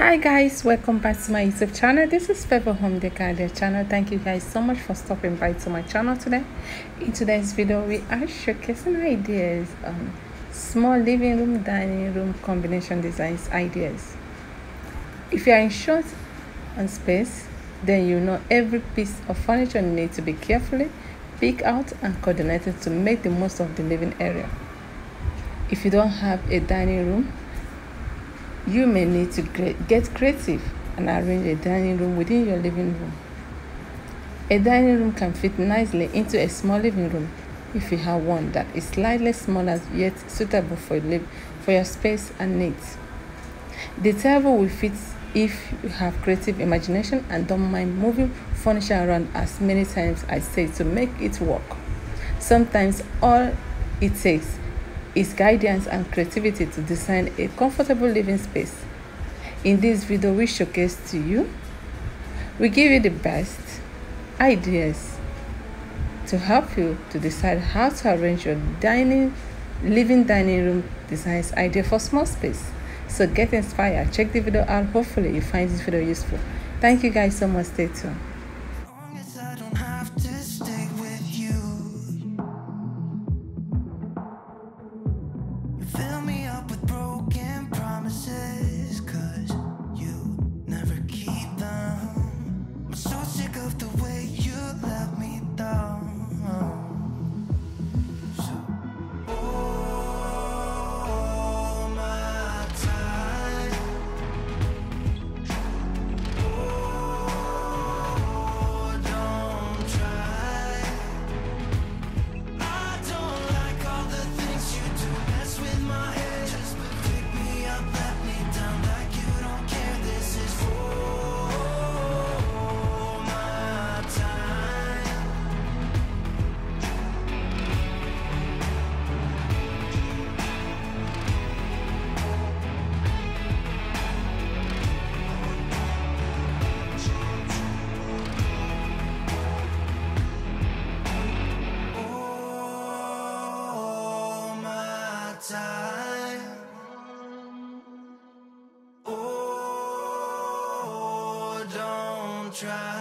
hi guys welcome back to my youtube channel. This is Favour home decor channel. Thank you guys so much for stopping by to my channel today. In today's video we are showcasing ideas on small living room dining room combination designs ideas. If you are in short on space then you know every piece of furniture needs to be carefully picked out and coordinated to make the most of the living area. If you don't have a dining room you may need to get creative and arrange a dining room within your living room. A dining room can fit nicely into a small living room if you have one that is slightly smaller yet suitable for, live, for your space and needs. The table will fit if you have creative imagination and don't mind moving furniture around as many times I say to make it work. Sometimes all it takes is guidance and creativity to design a comfortable living space. In this video, we showcase to you, we give you the best ideas to help you to decide how to arrange your dining, living dining room designs idea for small space. So get inspired, check the video out. Hopefully you find this video useful. Thank you guys so much. Stay tuned. Oh, try